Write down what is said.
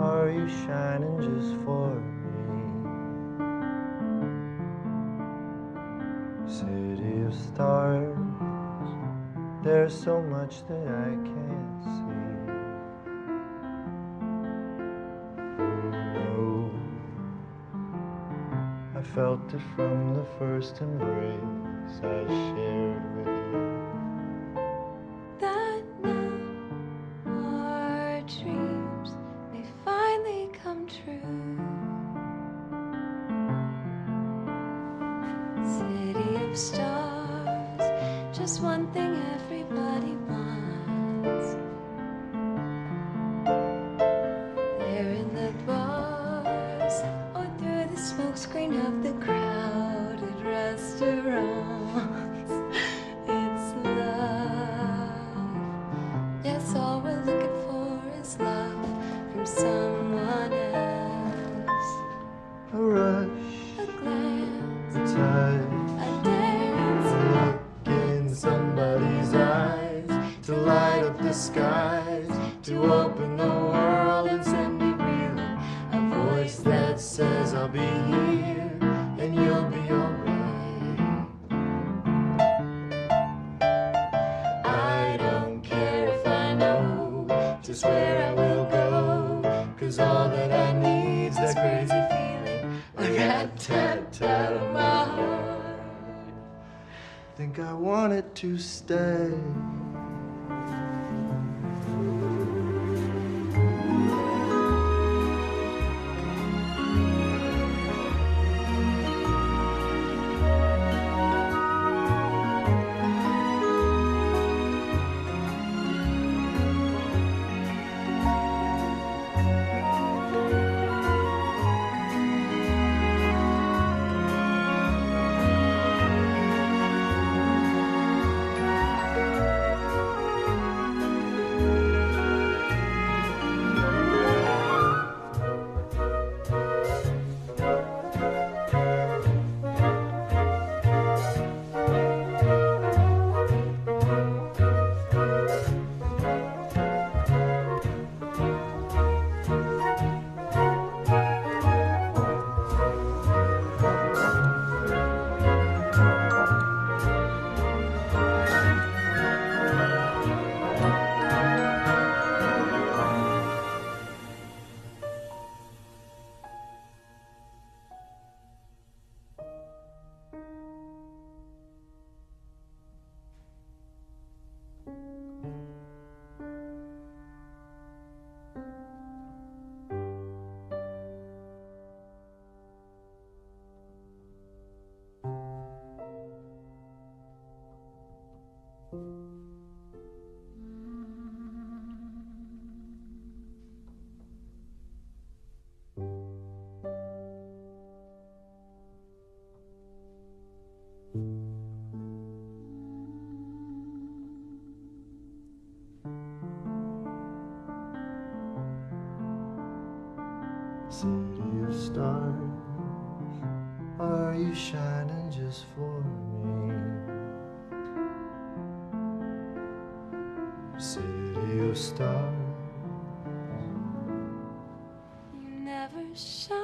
Are you shining just for me? City of stars, there's so much that I can't see. No, I felt it from the first embrace I shared with you. True. City of stars, just one thing everybody wants. There in the bars, or through the smokescreen of the crowded restaurants. It's love. Yes, all we're looking for is love from someone just where I will go, cause all that I need's that crazy feeling, a rat tat tat of my heart. Think I want it to stay. city of stars? Are you shining just for me? City of stars. You never shine.